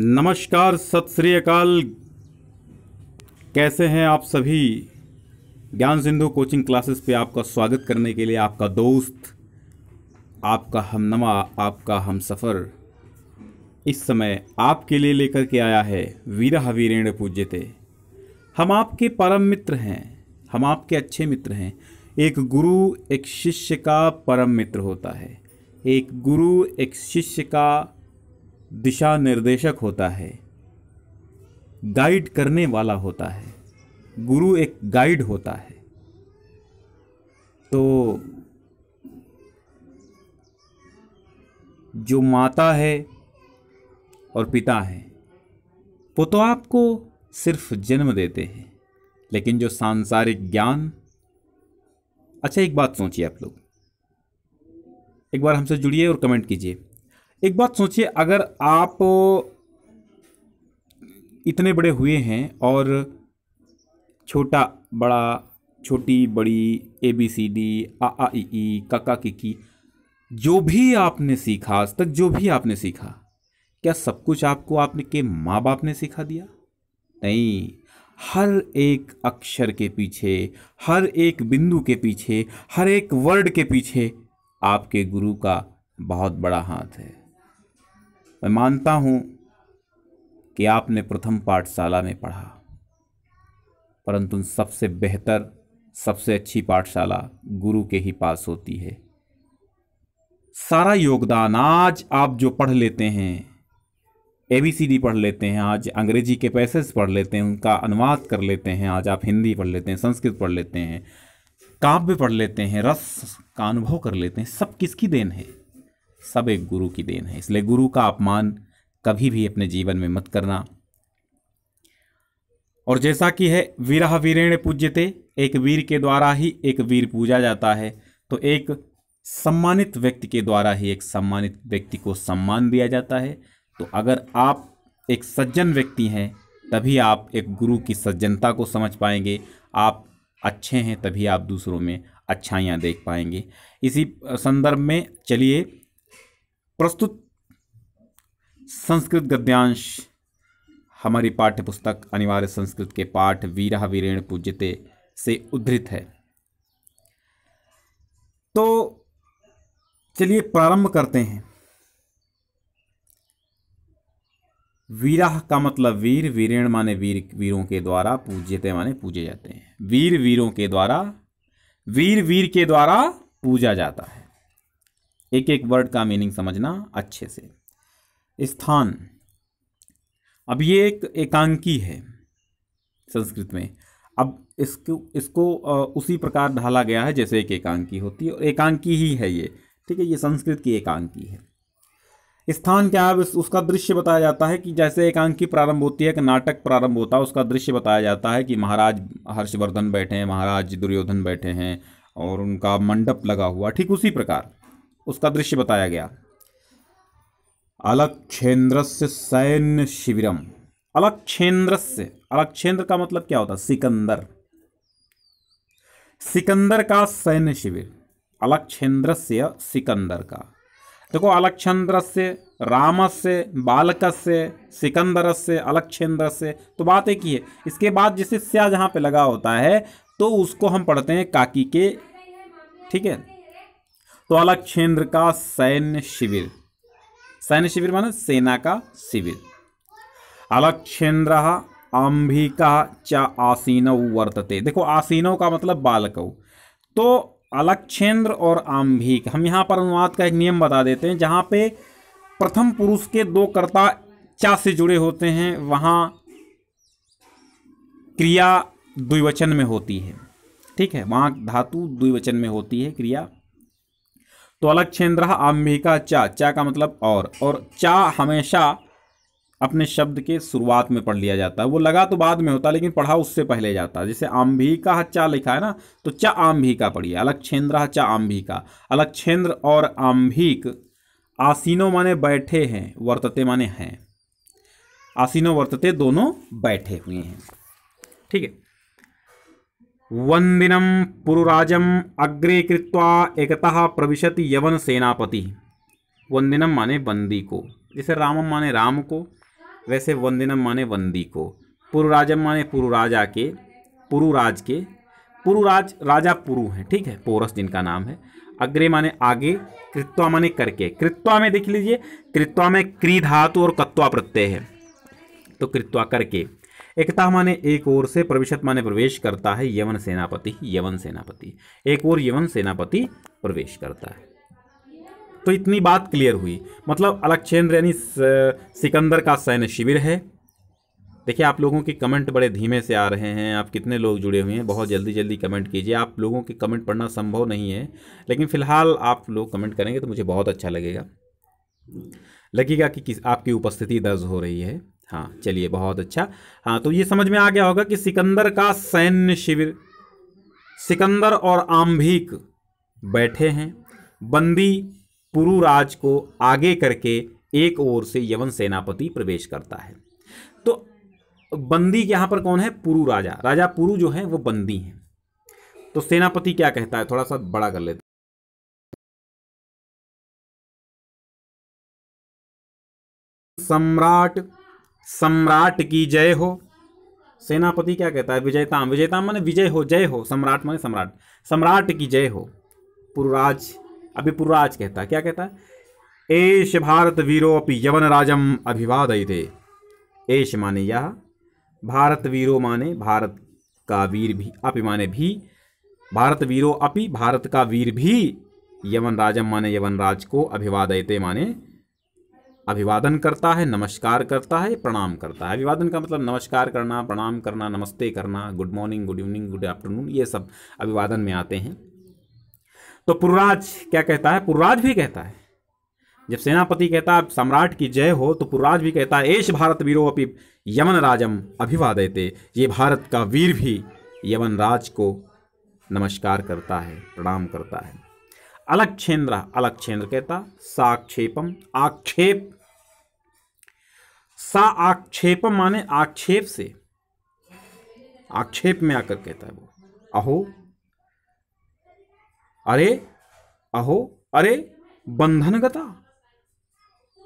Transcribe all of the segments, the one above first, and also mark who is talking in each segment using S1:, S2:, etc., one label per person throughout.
S1: नमस्कार, सत श्री अकाल। कैसे हैं आप सभी? ज्ञान सिंधु कोचिंग क्लासेस पे आपका स्वागत करने के लिए आपका दोस्त, आपका हमनमा आपका हम सफ़र। इस समय आपके लिए लेकर के आया है वीरा वीरेण पूज्यते हम आपके परम मित्र हैं, हम आपके अच्छे मित्र हैं। एक गुरु, एक शिष्य का परम मित्र होता है। एक गुरु, एक शिष्य का दिशा निर्देशक होता है। गाइड करने वाला होता है। गुरु एक गाइड होता है। तो जो माता है और पिता है, वो तो आपको सिर्फ़ जन्म देते हैं, लेकिन जो सांसारिक ज्ञान। अच्छा एक बात सोचिए आप लोग। एक बार हमसे जुड़िए और कमेंट कीजिए। एक बात सोचिए, अगर आप इतने बड़े हुए हैं और छोटा, बड़ा, छोटी, बड़ी ए बी सी डी आ आ ई ई काका की जो भी आपने सीखा, आज तक जो भी आपने सीखा, क्या सब कुछ आपको आपने के माँ बाप ने सिखा दिया? नहीं। हर एक अक्षर के पीछे, हर एक बिंदु के पीछे, हर एक वर्ड के पीछे आपके गुरु का बहुत बड़ा हाथ है। मैं मानता हूँ कि आपने प्रथम पाठशाला में पढ़ा, परंतु सबसे बेहतर, सबसे अच्छी पाठशाला गुरु के ही पास होती है। सारा योगदान आज आप जो पढ़ लेते हैं ए बी सी डी पढ़ लेते हैं, आज अंग्रेज़ी के पैसेज पढ़ लेते हैं, उनका अनुवाद कर लेते हैं, आज आप हिंदी पढ़ लेते हैं, संस्कृत पढ़ लेते हैं, काव्य पढ़ लेते हैं, रस का अनुभव कर लेते हैं, सब किसकी देन है? सब एक गुरु की देन है। इसलिए गुरु का अपमान कभी भी अपने जीवन में मत करना। और जैसा कि है वीरा वीरेण पूज्यते, एक वीर के द्वारा ही एक वीर पूजा जाता है। तो एक सम्मानित व्यक्ति के द्वारा ही एक सम्मानित व्यक्ति को सम्मान दिया जाता है। तो अगर आप एक सज्जन व्यक्ति हैं, तभी आप एक गुरु की सज्जनता को समझ पाएँगे। आप अच्छे हैं, तभी आप दूसरों में अच्छाइयाँ देख पाएँगे। इसी संदर्भ में चलिए प्रस्तुत संस्कृत गद्यांश हमारी पाठ्य पुस्तक अनिवार्य संस्कृत के पाठ वीरा वीरेण पूज्यते से उद्धृत है। तो चलिए प्रारंभ करते हैं। वीरा का मतलब वीर, वीरेण माने वीर, वीरों के द्वारा पूज्यते माने पूजे जाते हैं। वीर, वीरों के द्वारा, वीर वीर के द्वारा पूजा जाता है। एक एक वर्ड का मीनिंग समझना अच्छे से। स्थान। अब ये एक एकांकी है संस्कृत में। अब इसको इसको उसी प्रकार ढाला गया है जैसे एक एकांकी होती है और एकांकी ही है ये। ठीक है, ये संस्कृत की एकांकी है। स्थान क्या है? उसका दृश्य बताया जाता है कि जैसे एकांकी प्रारंभ होती है कि नाटक प्रारंभ होता है, उसका दृश्य बताया जाता है कि महाराज हर्षवर्धन बैठे हैं, महाराज दुर्योधन बैठे हैं और उनका मंडप लगा हुआ, ठीक उसी प्रकार। उसका दृश्य बताया गया। अलक्षेन्द्र से सैन्य शिविरम। अलक्षेन्द्र से अलक्षेन्द्र का मतलब क्या होता है? सिकंदर। सिकंदर का सैन्य शिविर अलक्षेन्द्र से सिकंदर का। देखो अलक्षेन्द्र से राम से बालक से सिकंदर से अलक्षेन्द्र से तो बात एक ही है। इसके बाद जिसे स्या जहाँ पे लगा होता है तो उसको हम पढ़ते हैं काकी के, ठीक है? तो अलक्षेंद्र का सैन्य शिविर। सैन्य शिविर माने सेना का शिविर। अलक्षेंद्र अंबिका च आसीन वर्तते। देखो, आसीनों का मतलब बालक। तो अलक्षेंद्र और आम्भिक हम यहाँ पर अनुवाद का एक नियम बता देते हैं, जहाँ पे प्रथम पुरुष के दो कर्ता चा से जुड़े होते हैं, वहाँ क्रिया द्विवचन में होती है। ठीक है, वहाँ धातु द्विवचन में होती है, क्रिया तो अलग छेन्द्र आम्भिका चा। चा का मतलब और। और चा हमेशा अपने शब्द के शुरुआत में पढ़ लिया जाता है। वो लगा तो बाद में होता है लेकिन पढ़ा उससे पहले जाता। है जैसे आम्भिका चा लिखा है ना तो चा आम्भिका पढ़िए। अलग छेन्द्र चा आम्भिका अलग छेन्द्र और आम्भिक आसीनो माने बैठे हैं, वर्तते माने हैं। आसीनो, वर्तते दोनों बैठे हुए हैं। ठीक है। वंदिनम पुरुराजम अग्रे कृत्वा एकतः प्रविशति यवन सेनापति। वंदिनम माने बंदी को जैसे रामम माने राम को वैसे वंदिनम माने वंदी को पुरुराजम माने पुरुराजा के, पुरुराज के। पुरुराज राजा पुरु हैं, ठीक है? पोरस जिनका नाम है। अग्रे माने आगे, कृत्वा माने करके। कृत्वा में देख लीजिए, कृत्वा में क्री धातु और कत्वा प्रत्यय है। तो कृत्वा करके। एकता माने एक ओर से प्रविशत माने प्रवेश करता है, यवन सेनापति यवन सेनापति। एक ओर यवन सेनापति प्रवेश करता है। तो इतनी बात क्लियर हुई। मतलब अलक्षेंद्र यानी सिकंदर का सैन्य शिविर है। देखिए, आप लोगों के कमेंट बड़े धीमे से आ रहे हैं। आप कितने लोग जुड़े हुए हैं? बहुत जल्दी जल्दी कमेंट कीजिए। आप लोगों के कमेंट पढ़ना संभव नहीं है, लेकिन फ़िलहाल आप लोग कमेंट करेंगे तो मुझे बहुत अच्छा लगेगा। लगेगा कि किस, आपकी उपस्थिति दर्ज हो रही है। हाँ चलिए, बहुत अच्छा। हाँ तो ये समझ में आ गया होगा कि सिकंदर का सैन्य शिविर, सिकंदर और आम्भिक बैठे हैं। बंदी पुरुराज को आगे करके एक ओर से यवन सेनापति प्रवेश करता है। तो बंदी यहाँ पर कौन है? पुरु राजा। राजा पुरु जो है, वो बंदी हैं। तो सेनापति क्या कहता है? थोड़ा सा बड़ा कर लेते सम्राट सम्राट की जय हो। सेनापति क्या कहता है? विजयताम। विजयताम माने विजय हो, जय हो। सम्राट माने सम्राट। सम्राट की जय हो। पुरुराज, अभी पुरुराज कहता है। क्या कहता है? एश भारत वीरो अपि यवन राजम थे एश माने यह। भारत वीरो माने भारत का वीर भी, अपि माने भी। भारत वीरो अपि, भारत का वीर भी यवन राजम माने यवन राज को अभिवादयते माने अभिवादन करता है, नमस्कार करता है, प्रणाम करता है। अभिवादन का मतलब नमस्कार करना, प्रणाम करना, नमस्ते करना, good morning, good evening, good afternoon, ये सब अभिवादन में आते हैं। तो पुरराज क्या कहता है? पुरराज भी कहता है। जब सेनापति कहता है, सम्राट की जय हो तो पुरराज भी कहता है एश भारत वीरो अपि यमन राजम अभिवादयते। ये भारत का वीर भी यमन राज को नमस्कार करता है, प्रणाम करता है। अलग क्षेंद्र अलग कहता साक्षेपम आक्षेप सा आक्षेप माने आक्षेप से। आक्षेप में आकर कहता है वो, अहो, अरे अहो, अरे बंधन गता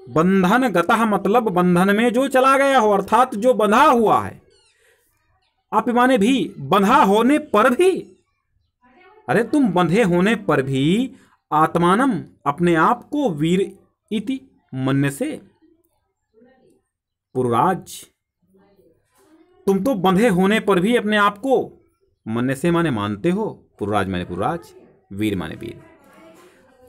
S1: बंधन गता मतलब बंधन में जो चला गया हो, अर्थात जो बंधा हुआ है। आप माने भी, बंधा होने पर भी। अरे, तुम बंधे होने पर भी आत्मानम अपने आप को वीर इति मन से। पुरराज, तुम तो बंधे होने पर भी अपने आप को मन से माने मानते हो। पुरराज माने पुरराज, वीर माने वीर।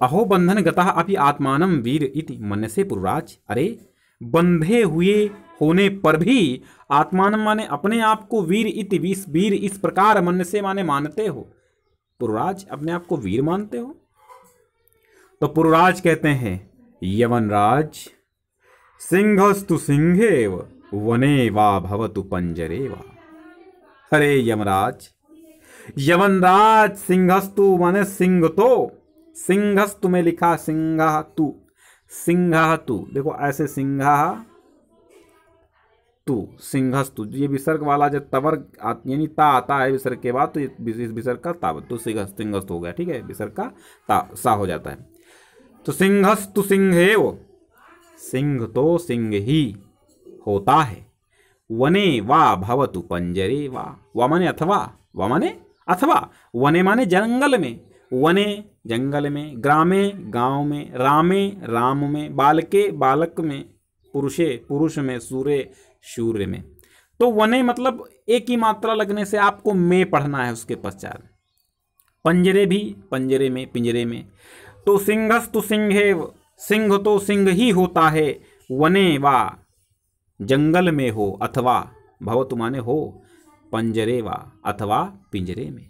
S1: अहो बंधन गता अभी आत्मानम वीर इति मन से पुरराज। अरे, बंधे हुए होने पर भी आत्मान माने अपने आप को वीर इति विस वीर इस प्रकार मन से माने मानते हो। पुरराज, अपने आप को वीर मानते हो? तो पुरराज कहते हैं यवन राज सिंहस्तु सिंहेव वने वा भवतु पंजरे वा हरे यमराज, यमनराज सिंहस्तु माने सिंह तो सिंहस्तु में लिखा सिंह तु सिंह तु देखो ऐसे सिंह तू सिंहस्तु, ये विसर्ग वाला जब तवर यानी ता आता है विसर्ग के बाद तो इस विसर्ग का तावत तो सिंह, सिंहस्त हो गया, ठीक है, विसर्ग का ता, सा हो जाता है। तो सिंहस्तु सिंहेव सिंह तो सिंह ही होता है। वने वा भवतु पंजरे वा व मने अथवा व मने अथवा, वने माने जंगल में, वने जंगल में, ग्रामे, गाँव में, रामे, राम में, बालके, बालक में, पुरुषे, पुरुष में, सूर्य सूर्य में। तो वने मतलब एक ही मात्रा लगने से आपको में पढ़ना है उसके पश्चात। पंजरे भी, पंजरे में, पिंजरे में। तो सिंहस्तु सिंहे सिंह तो सिंह ही होता है, वने वा। जंगल में हो अथवा, भवतु माने हो, पंजरे वा अथवा पिंजरे में।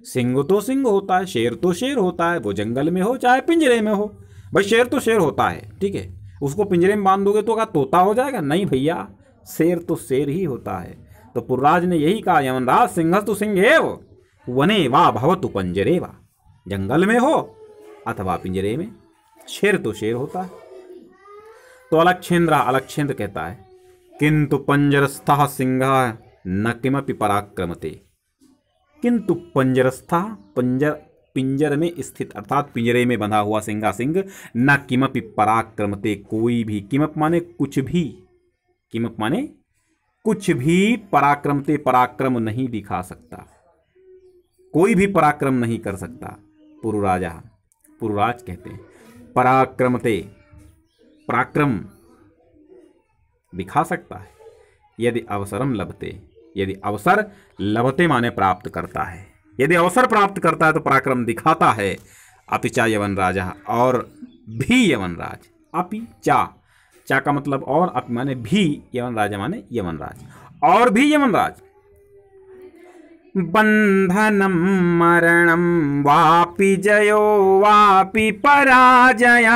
S1: सिंह तो सिंह होता है, शेर तो शेर होता है, वो जंगल में हो चाहे पिंजरे में हो। भाई, शेर तो शेर होता है, ठीक है? उसको पिंजरे में बाँध दोगे तो क्या तोता हो जाएगा? नहीं भैया, शेर तो शेर ही होता है। तो पुर्राज ने यही कहा, यमनराज सिंह तो सिंह वने वा, भवतु पंजरे वा। जंगल में हो अथवा पिंजरे में। शेर तो शेर होता है। तो अलक्षेन्द्र अलक्षेन्द्र कहता है, किंतु पंजरस्थ सिंह न किमपि पराक्रमते। किंतु पंजरस्थ पंजर, पिंजर में स्थित अर्थात पिंजरे में बंधा हुआ सिंगा सिंह न किमपि पराक्रमते। कोई भी किमप माने कुछ भी, किमप माने कुछ भी पराक्रमते, पराक्रम नहीं दिखा सकता। कोई भी पराक्रम नहीं कर सकता। पुरुराजा, पुरुराज कहते हैं पराक्रमते। पराक्रम दिखा सकता है, यदि अवसरम लभते। यदि अवसर लभते माने प्राप्त करता है। यदि अवसर प्राप्त करता है तो पराक्रम दिखाता है। अपिचा यवन राजा और भी यवन राज। अपि चा। चा का मतलब और अपि माने भी यवन राजा माने यवन राज। और भी यवन राज। बंधनम मरणम वापि जयो, वापि पराजय।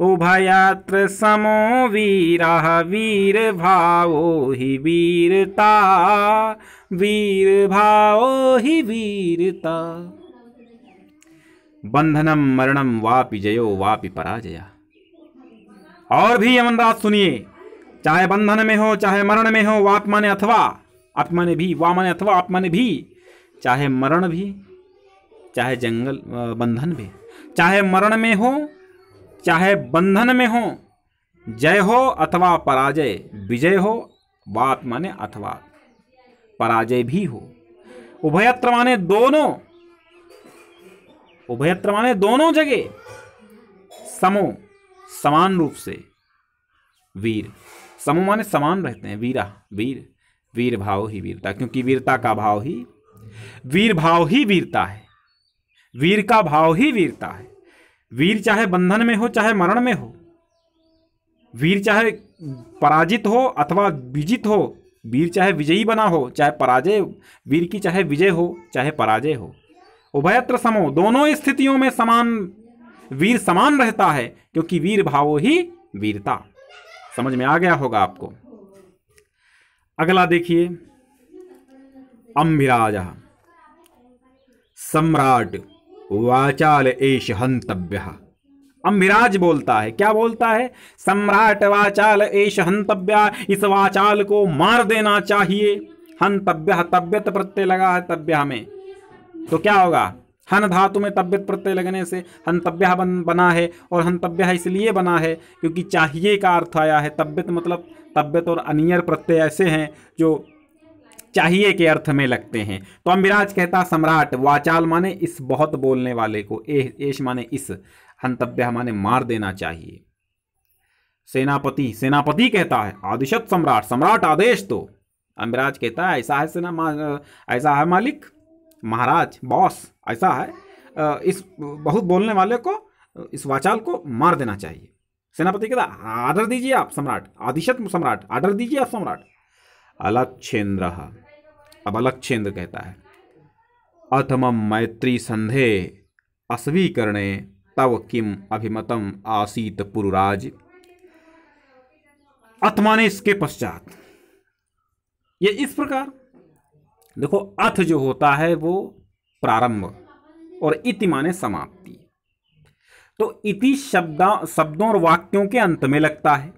S1: उभयत्र समो वीर वीर भावो हि वीरता। वीर भावो हि वीरता। बंधनम मरणम वापि जयो, वापि पराजय। और भी यमनराज सुनिए, चाहे बंधन में हो, चाहे मरण में हो, वाप माने अथवा आप ने भी वा माने अथवा आत्मा ने भी, चाहे मरण भी, चाहे जंगल बंधन भी। चाहे मरण में हो, चाहे बंधन में हो, जय हो अथवा पराजय, विजय हो वाप माने अथवा, पराजय भी हो। उभयत्र माने दोनों उभयत्र माने दोनों जगह, समो, समान रूप से, वीर। समो माने समान रहते हैं, वीरा, वीर। वीर भाव ही वीरता, क्योंकि वीरता का भाव ही, वीर भाव ही वीरता है। वीर का भाव ही वीरता है। वीर चाहे बंधन में हो, चाहे मरण में हो, वीर चाहे पराजित हो अथवा विजित हो, वीर चाहे विजयी बना हो, चाहे पराजय, वीर की चाहे विजय हो, चाहे पराजय हो। उभयत्र समो, दोनों स्थितियों में समान, वीर समान रहता है, क्योंकि वीर भाव ही वीरता। समझ में आ गया होगा आपको? अगला देखिए, अम्बिराज। सम्राट वाचाल एश हंतव्य अम्बिराज बोलता है, क्या बोलता है? सम्राट वाचाल एश हंतव्य इस वाचाल को मार देना चाहिए। हंतव्य तब्यत प्रत्यय लगा है तब्य में। तो क्या होगा? हन धातु में तब्यत प्रत्यय लगने से हंतव्य बन, बना है और हंतव्य इसलिए बना है क्योंकि चाहिए का अर्थ आया है। तब्यत मतलब तब्यत और अनियर प्रत्यय ऐसे हैं जो चाहिए के अर्थ में लगते हैं। तो अम्बिराज कहता, सम्राट, वाचाल माने इस बहुत बोलने वाले को एश माने इस हंतव्य माने मार देना चाहिए। सेनापति सेनापति कहता है, आदिशत सम्राट सम्राट आदेश तो। अम्बिराज कहता है ऐसा है सेना ऐसा है मालिक? महाराज बॉस ऐसा है इस बहुत बोलने वाले को, इस वाचाल को मार देना चाहिए। सेनापति कहता आर्डर दीजिए आप सम्राट, आदिशत सम्राट आर्डर दीजिए आप सम्राट। अलक्षेन्द्र अब अलक्षेन्द्र कहता है, अथम मैत्री संधे अस्वीकरणे तव किम अभिमतम आसीत पुरुराज। अथमा ने इसके पश्चात। ये इस प्रकार देखो, अथ जो होता है वो प्रारंभ और इति माने समाप्ति। तो इति शब्दा, शब्दों और वाक्यों के अंत में लगता है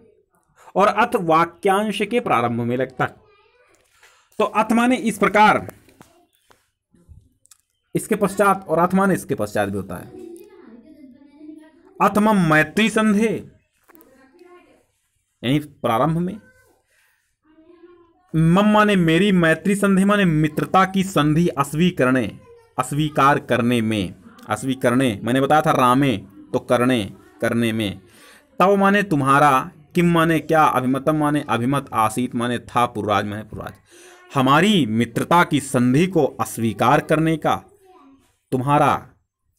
S1: और अथ वाक्यांश के प्रारंभ में लगता है। तो अथ माने इस प्रकार। इसके पश्चात और अथ माने इसके पश्चात भी होता है। अथम मैत्री संधे, यानी प्रारंभ में। मम माने मेरी मैत्री संधि माने मित्रता की संधि अस्वीकरणे, अस्वीकार करने में, अस्वीकरणे, मैंने बताया था रामे तो करने करने में। तव माने तुम्हारा, किम माने क्या, अभिमतम माने अभिमत, आसीत माने था पुराज माने पुराज हमारी मित्रता की संधि को अस्वीकार करने का तुम्हारा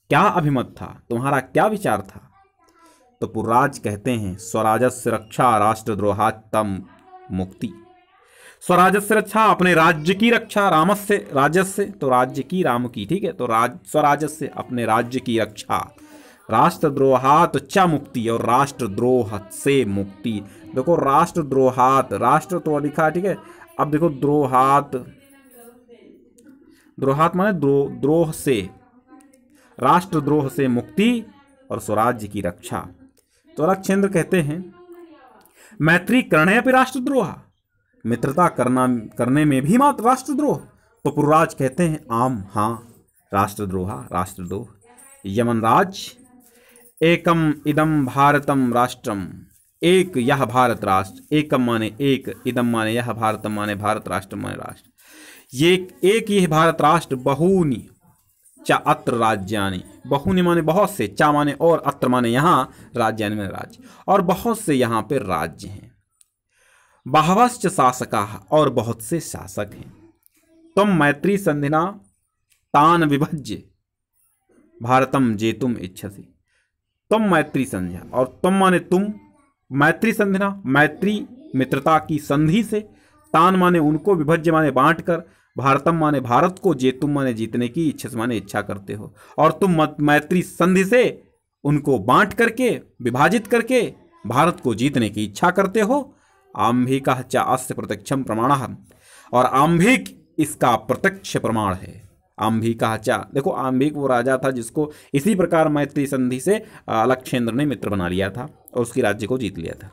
S1: क्या अभिमत था, तुम्हारा क्या विचार था? तो पुराज कहते हैं, स्वराजस्य रक्षा राष्ट्रद्रोहा तम मुक्ति। स्वराजस्य रक्षा, अपने राज्य की रक्षा, रामस्य, राजस्य तो राज्य की राम की, ठीक है? तो राज स्वराजस्य अपने राज्य की रक्षा। राष्ट्रद्रोहात च मुक्ति और राष्ट्रद्रोह से मुक्ति। देखो, राष्ट्रद्रोहात, राष्ट्र तो लिखा ठीक है? अब देखो, द्रोहात द्रोहात माने द्रो, द्रोह से। राष्ट्रद्रोह से मुक्ति और स्वराज्य की रक्षा। तो रक्षेंद्र कहते हैं। मैत्री कर्ण है राष्ट्रद्रोह। मित्रता करना, करने में भी मात्र राष्ट्रद्रोह। तो पुरराज कहते हैं, आम हाँ राष्ट्रद्रोहा, राष्ट्रद्रोह। यमनराज, एकम इदम भारतम राष्ट्रम। एक यह भारत राष्ट्र, एकम माने एक, इदम माने यह भारतम, माने भारत राष्ट्र, माने राष्ट्र। ये एक यह भारत राष्ट्र, बहुनी, चा अत्र राज्यानि। बहुनी माने बहुत से, चा माने और, अत्र माने यहाँ, राज्यानि माने राज्य। और बहुत से यहाँ पे राज्य हैं। बहवश्च शासका और बहुत से शासक हैं। तुम मैत्री संधिना, तान विभज्य भारतम जेतुम इच्छसी। तुम मैत्री संध्या, और तुम माने तुम, मैत्री संधिना, मैत्री मित्रता की संधि से, तान माने उनको विभज्य माने बांट कर भारतम माने भारत को, जेतुम माने जीतने की इच्छा माने इच्छा करते हो। और तुम मैत्री संधि से उनको बांट करके, विभाजित करके, भारत को जीतने की इच्छा करते हो आम्भिका अस्य प्रत्यक्षम प्रमाण। और आम्भिक इसका प्रत्यक्ष प्रमाण है। आम्भिका चा, देखो आम्भिक वो राजा था जिसको इसी प्रकार मैत्री संधि से अलक्षेंद्र ने मित्र बना लिया था और उसकी राज्य को जीत लिया था।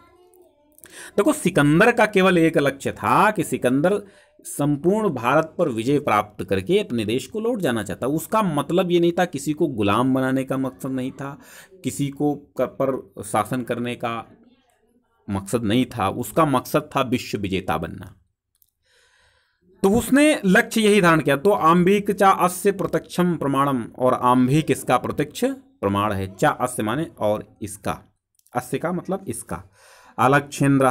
S1: देखो, सिकंदर का केवल एक लक्ष्य था कि सिकंदर संपूर्ण भारत पर विजय प्राप्त करके अपने देश को लौट जाना चाहता। उसका मतलब ये नहीं था किसी को गुलाम बनाने का मकसद नहीं था, किसी को, पर शासन करने का मकसद नहीं था, उसका मकसद था विश्व विजेता बनना। तो उसने लक्ष्य यही धारण किया। तो आम्बिक चा अस्य प्रत्यक्षम प्रमाणम और आम्भिक इसका प्रत्यक्ष प्रमाण है? चा अस्य माने और इसका। अस्य का मतलब इसका। अलक्षेन्द्र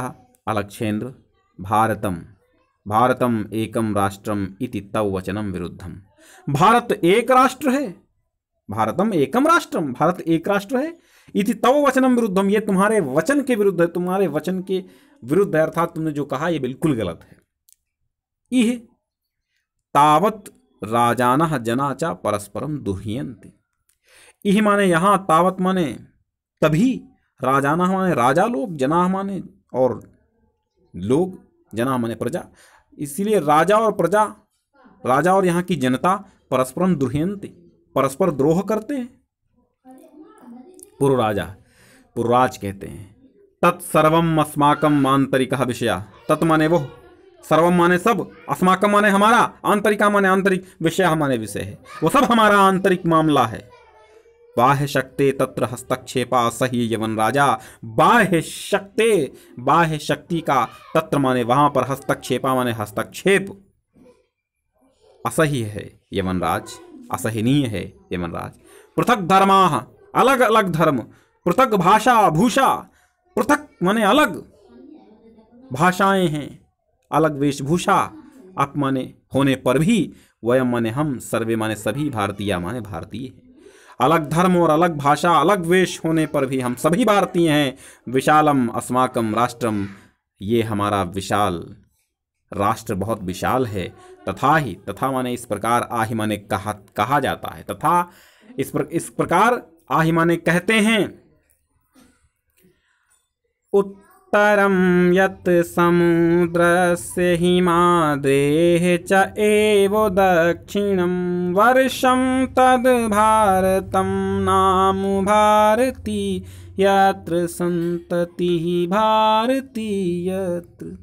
S1: अलक्षेन्द्र, भारतम भारतम एकम राष्ट्रम इति तव वचनम विरुद्धम। भारत एक राष्ट्र है। भारतम एकम राष्ट्रम। भारत एक राष्ट्र है। इति तव वचनम विरुद्धम ये तुम्हारे वचन के विरुद्ध है, तुम्हारे वचन के विरुद्ध है, अर्थात तुमने जो कहा यह बिल्कुल गलत है। इह तावत राजान जनाचा परस्परम दुह्यंते इह माने यहाँ तावत माने तभी, राजाना माने राजा लोग, जना माने और लोग, जना माने प्रजा। इसलिए राजा और प्रजा, राजा और यहाँ की जनता परस्परम दुह्यंते परस्पर द्रोह करते हैं। पूर्व राजा पूर्वराज कहते हैं। तत्सर्वम अस्माकम आंतरिक विषय। तत् माने वो। सर्वम माने सब। अस्माकम माने हमारा। आंतरिका माने आंतरिक विषय हमारे विषय। है वो सब हमारा आंतरिक मामला है। बाह्य शक्ति तत्र हस्तक्षेपा सही यवन राजा। बाह्य शक्ति बाह्य शक्ति का तत्र माने वहाँ पर हस्तक्षेपा माने हस्तक्षेप। असह्य है यमनराज असहनीय है यमनराज पृथक धर्मा। अलग अलग धर्म। पृथक भाषा, भूषा, पृथक माने अलग। भाषाएँ हैं, अलग वेशभूषा अप माने होने पर भी, वयम माने हम, सर्वे माने सभी भारतीय माने भारतीय हैं। अलग धर्म और अलग भाषा, अलग वेश होने पर भी हम सभी भारतीय हैं। विशालम, अस्माकम, राष्ट्रम, ये हमारा विशाल राष्ट्र बहुत विशाल है। तथा ही, तथा माने इस प्रकार आहि माने कहा कहा जाता है। तथा इस पर, इस प्रकार आहिमाने कहते हैं उत्तरम यत समुद्र से हिमाद्रेः च एव दक्षिणं वर्षं तद् भारतं नाम भारती, यत्र संततिः भारती यत्र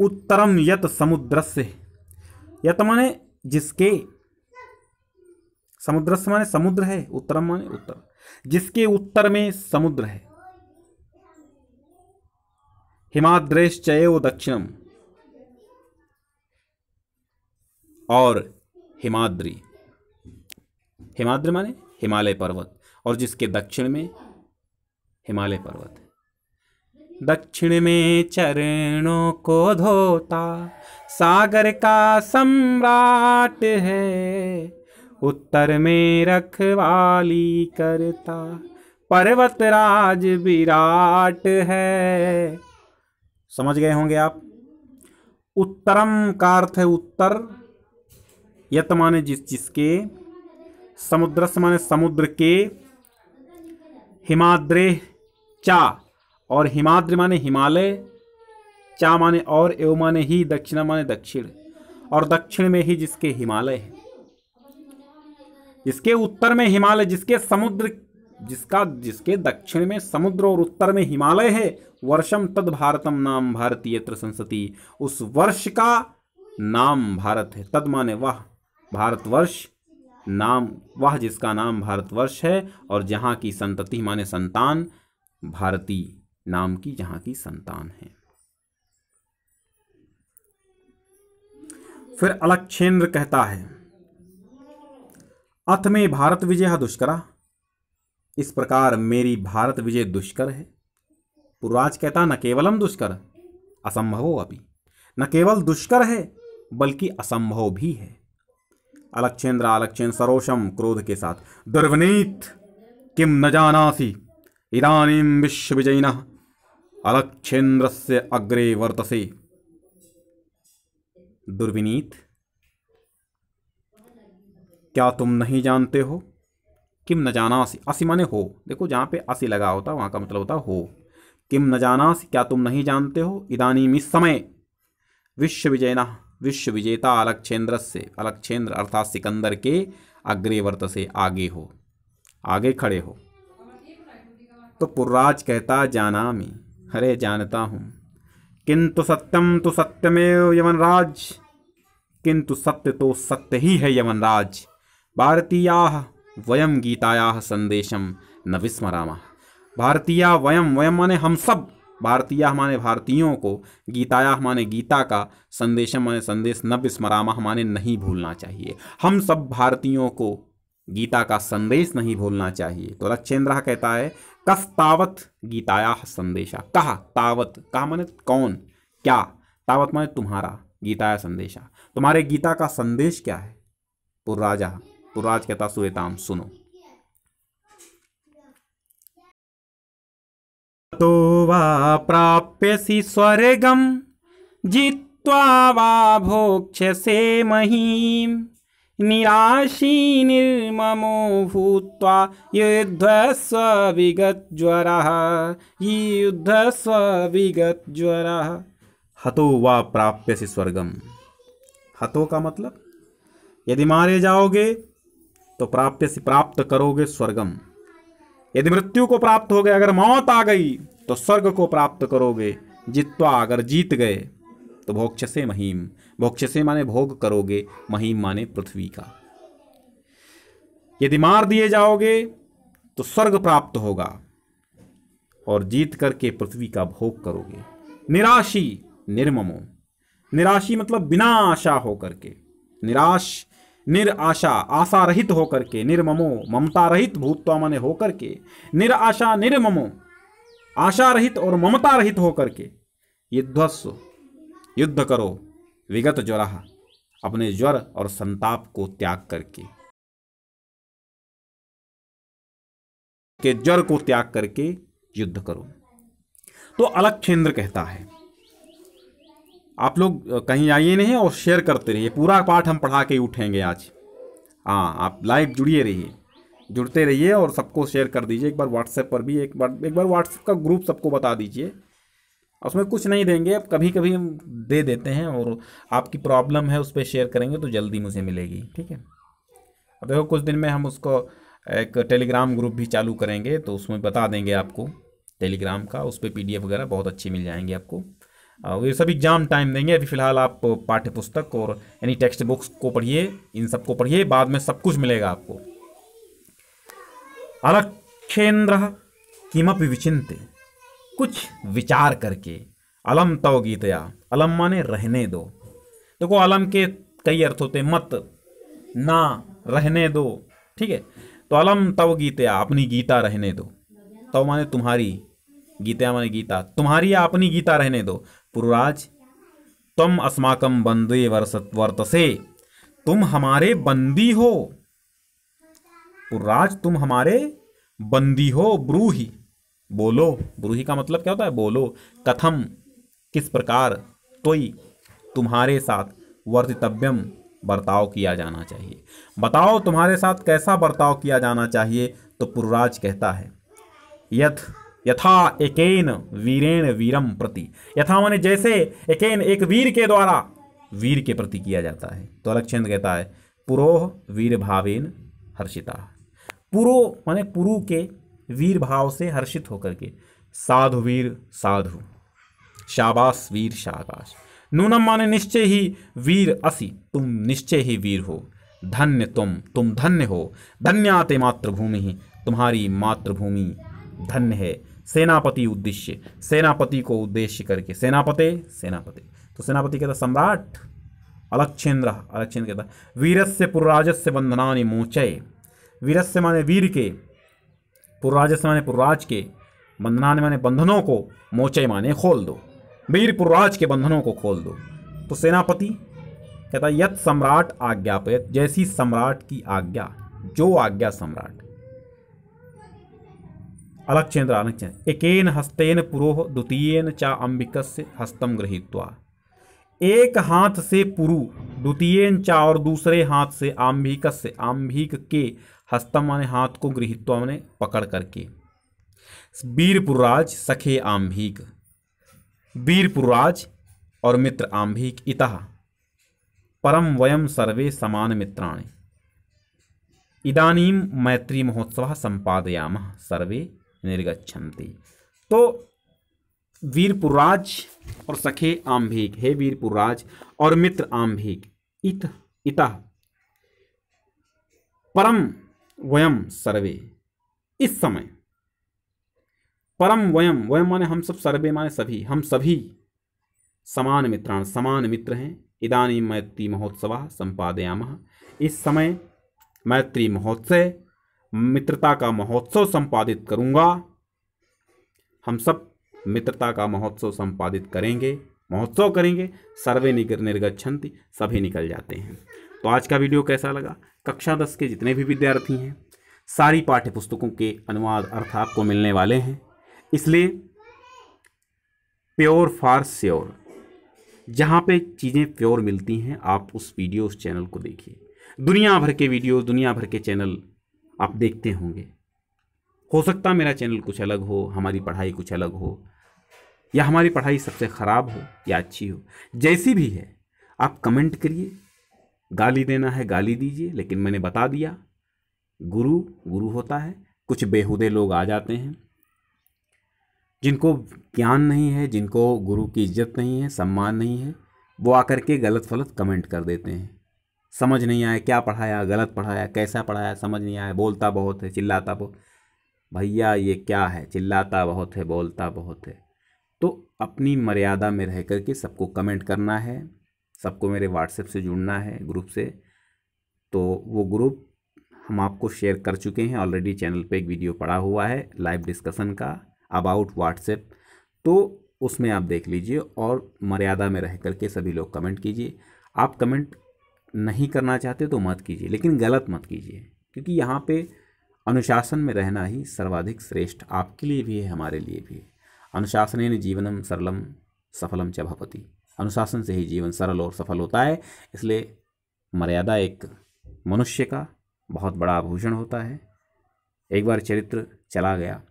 S1: उत्तरम यत समुद्रस्य यत माने जिसके समुद्र माने समुद्र है, उत्तरम माने उत्तर। जिसके उत्तर में समुद्र है। हिमाद्रेश्चयो दक्षिणम। और हिमाद्री। हिमाद्री माने हिमालय पर्वत। और जिसके दक्षिण में हिमालय पर्वत दक्षिण में चरणों को धोता, सागर का सम्राट है। उत्तर में रखवाली करता। पर्वत राज विराट है। समझ गए होंगे आप? उत्तरम का अर्थ है उत्तर। यत माने जिस जिसके, समुद्र माने समुद्र के, हिमाद्रे चा, और हिमाद्र माने हिमालय, चा माने और, एव माने ही दक्षिण माने दक्षिण, और दक्षिण में ही जिसके हिमालय है। इसके उत्तर में हिमालय, जिसके समुद्र, जिसका, जिसके दक्षिण में समुद्र और उत्तर में हिमालय है, वर्षम तद भारतम नाम भारतीय संसति। उस वर्ष का नाम भारत है। तद माने वह भारतवर्ष, नाम, वह जिसका नाम भारतवर्ष है, और जहाँ की संतति माने संतान, भारती नाम की जहाँ की संतान है। फिर अलक्षेंद्र कहता है अथ में भारत विजय दुष्करा। इस प्रकार मेरी भारत विजय दुष्कर है। पूर्वाज कहता, न केवलम दुष्कर, असंभव अभी न केवल दुष्कर है, बल्कि असंभव भी है। अलक्षेंद्र अलक्षेन्द्र सरोषम क्रोध के साथ, दुर्वनीत किम न जानासी? इदानीम विश्व विजयिन अलक्षेन्द्र से अग्रे वर्तसे। दुर्विनीत क्या तुम नहीं जानते हो? किम न जानासी असी माने हो। देखो, जहाँ पे असी लगा होता, वहाँ का मतलब होता हो। किम न जानासी क्या तुम नहीं जानते हो? इदानीम इस समय। विश्व विजयना विश्व विजेता अलक्षेंद्र से, अलक्षेंद्र अर्थात सिकंदर के अग्रेवर्त से आगे हो। आगे खड़े हो। तो पुर्राज कहता, जाना मैं। अरे, जानता हूँ। किंतु सत्यम तो सत्यमेव यमनराज किंतु सत्य तो सत्य ही है यमनराज भारतीया वयम गीताया संदेशम न विस्मरामा। भारतीय वयम वयम माने हम सब। भारतीय माने भारतीयों को, गीताया माने गीता का संदेशम माने संदेश न विस्मरामा माने नहीं भूलना चाहिए। हम सब भारतीयों को गीता का संदेश नहीं भूलना चाहिए। तो लक्षेंद्र कहता है, कस तावत गीताया संदेशा? कहा तावत, कहा माने कौन? क्या? तावत माने तुम्हारा गीताया संदेशा। तुम्हारे गीता का संदेश क्या है? पुर्राजा पुर्राज कहता सुरेताम सुनो। तो वा प्राप्यसि स्वर्गम जित्वा वा भोक्ष्यसे महीम् निराशी निर्ममो भूत्वा युद्धस्व विगतज्वरः युद्धस्व विगतज्वरः हतो वा प्राप्यसि स्वर्गम हतो का मतलब? यदि मारे जाओगे तो प्राप्य से प्राप्त करोगे स्वर्गम। यदि मृत्यु को प्राप्त हो गए, अगर मौत आ गई तो स्वर्ग को प्राप्त करोगे, जित्वा अगर जीत गए तो भोक्ष से महीम। भोक्ष से माने भोग करोगे, महीम माने पृथ्वी का। यदि मार दिए जाओगे तो स्वर्ग प्राप्त होगा, और जीत करके पृथ्वी का भोग करोगे। निराशी निर्ममो। निराशी मतलब बिना आशा होकर के। निराश निराशा आशा रहित होकर के, निर्ममो ममता रहित भूतवा मने होकर के, निराशा निर्ममो आशा रहित और ममता रहित होकर के, युद्धस्व, युद्ध करो, विगत ज्वरा अपने ज्वर और संताप को त्याग करके। के ज्वर को त्याग करके युद्ध करो। तो अलक्षेंद्र कहता है आप लोग कहीं आइए नहीं और शेयर करते रहिए। पूरा पाठ हम पढ़ा के उठेंगे आज। हाँ आप लाइव जुड़िए रहिए। जुड़ते रहिए और सबको शेयर कर दीजिए। एक बार व्हाट्सएप पर भी एक बार एक बार व्हाट्सएप का ग्रुप सबको बता दीजिए। उसमें कुछ नहीं देंगे। अब कभी कभी हम दे देते हैं और आपकी प्रॉब्लम है उस पर शेयर करेंगे तो जल्दी मुझे मिलेगी। ठीक है? अब देखो, कुछ दिन में हम उसको एक टेलीग्राम ग्रुप भी चालू करेंगे तो उसमें बता देंगे आपको। टेलीग्राम का, उस पर पी वगैरह बहुत अच्छी मिल जाएँगी आपको। ये सब एग्ज़ाम टाइम देंगे अभी फ़िलहाल आप पाठ्य पुस्तक और यानी टेक्स्ट बुक्स को पढ़िए, इन सबको पढ़िए, बाद में सब कुछ मिलेगा आपको। अलक्षेन्द्र किमपि विचिंत कुछ विचार करके, अलम तव गीतया, अलम माने रहने दो। देखो, अलम के कई अर्थ होते मत, ना, रहने दो, ठीक है? तो अलम तव गीतया, अपनी गीता रहने दो। तव माने तुम्हारी गीता माने गीता, तुम्हारी या अपनी गीता रहने दो। पुरुराज, तुम अस्माकम बंदे वर्षत वर्तसे, तुम हमारे बंदी हो। पुरुराज, तुम हमारे बंदी हो, ब्रूही। बोलो, ब्रूही का मतलब क्या होता है? बोलो, कथम, किस प्रकार, तोई, तुम्हारे साथ वर्तितव्यम, बर्ताव किया जाना चाहिए। बताओ, तुम्हारे साथ कैसा बर्ताव किया जाना चाहिए? तो पुरुराज कहता है, यथ यथा एकेन वीरेण वीरम प्रति। यथा माने जैसे एकेन एक वीर के द्वारा वीर के प्रति किया जाता है। तो अलक्षेंद्र कहता है पुरोह वीर भावेन हर्षिता। पुरो माने पुरु के वीर भाव से हर्षित होकर के। साधु वीर, साधु। शाबाश वीर, शाबाश। नूनम माने निश्चय ही वीर असी। तुम निश्चय ही वीर हो। धन्य तुम तुम धन्य हो। धन्याते मातृभूमि तुम्हारी मातृभूमि धन्य है। सेनापति उद्देश्य, सेनापति को उद्देश्य करके, सेनापते, सेनापति। तो सेनापति कहता सम्राट अलक्षेन्द्र अलक्षेन्द्र कहता वीरस्य पुरराजस्य बंधनानि मोचय। वीरस्य माने वीर के, पुरराजस्य माने पुरराज के बंधनानि माने बंधनों को मोचय माने खोल दो। वीर पुरराज के बंधनों को खोल दो। तो सेनापति कहता यत सम्राट आज्ञापित जैसी सम्राट की आज्ञा, जो आज्ञा सम्राट। अलक्षेन्द्र अलक्षेन्द्र एकेन हस्तेन पुरोह द्वितीयन चा अंबिकस्य हस्तम गृहीत्वा एक हाथ से पुरु द्वितीय चा और दूसरे हाथ से आम्भिक से आम्भिक के हस्तम माने हाथ को गृहित्वा माने पकड़ करके। वीरपुरराज सखे आम्भिक वीरपुरराज और मित्र आम्भिक इतः। परम वयम सर्वे समान मित्राणि। इदानीम मैत्री महोत्सव संपादयाम सर्वे। निर्गछन्ति तो वीरपुरराज और सखे आम्भिक हे वीरपुरराज और मित्र आम्भिक इत, इतः परम वयम सर्वे। इस समय परम वयम वयम माने हम सब सर्वे माने सभी, हम सभी समान मित्रान समान मित्र हैं। इदानी मैत्री महोत्सव संपादयाम। इस समय मैत्री महोत्सव मित्रता का महोत्सव संपादित करूँगा। हम सब मित्रता का महोत्सव संपादित करेंगे, महोत्सव करेंगे। सर्वे निगर निर्गछन्ति सभी निकल जाते हैं। तो आज का वीडियो कैसा लगा? कक्षा दस के जितने भी विद्यार्थी हैं, सारी पाठ्य पुस्तकों के अनुवाद अर्थ आपको मिलने वाले हैं। इसलिए, प्योर फॉर श्योर, जहाँ पे चीज़ें प्योर मिलती हैं, आप उस वीडियो उस चैनल को देखिए। दुनिया भर के वीडियो, दुनिया भर के चैनल आप देखते होंगे। हो सकता मेरा चैनल कुछ अलग हो, हमारी पढ़ाई कुछ अलग हो, या हमारी पढ़ाई सबसे ख़राब हो या अच्छी हो। जैसी भी है, आप कमेंट करिए, गाली देना है गाली दीजिए, लेकिन मैंने बता दिया, गुरु गुरु होता है, कुछ बेहुदे लोग आ जाते हैं, जिनको ज्ञान नहीं है, जिनको गुरु की इज़्ज़त नहीं है, सम्मान नहीं है, वो आकर के गलत फलत कमेंट कर देते हैं। समझ नहीं आया क्या पढ़ाया, गलत पढ़ाया, कैसा पढ़ाया, समझ नहीं आया, बोलता बहुत है, चिल्लाता बहुत। भैया ये क्या है, चिल्लाता बहुत है, बोलता बहुत है। तो अपनी मर्यादा में रह करके सबको कमेंट करना है, सबको मेरे व्हाट्सएप से जुड़ना है, ग्रुप से। तो वो ग्रुप हम आपको शेयर कर चुके हैं, ऑलरेडी चैनल पे एक वीडियो पड़ा हुआ है, लाइव डिस्कशन का, अबाउट व्हाट्सएप। तो उसमें आप देख लीजिए और मर्यादा में रह करके सभी लोग कमेंट कीजिए। आप कमेंट नहीं करना चाहते तो मत कीजिए, लेकिन गलत मत कीजिए, क्योंकि यहाँ पे अनुशासन में रहना ही सर्वाधिक श्रेष्ठ आपके लिए भी है, हमारे लिए भी है। अनुशासन जीवनम सरलम सफलम च भवती। अनुशासन से ही जीवन सरल और सफल होता है, इसलिए मर्यादा एक मनुष्य का बहुत बड़ा आभूषण होता है। एक बार चरित्र चला गया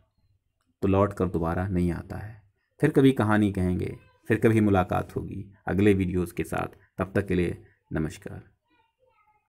S1: तो लौट कर दोबारा नहीं आता है। फिर कभी कहानी कहेंगे, फिर कभी मुलाकात होगी अगले वीडियोस के साथ। तब तक के लिए नमस्कार।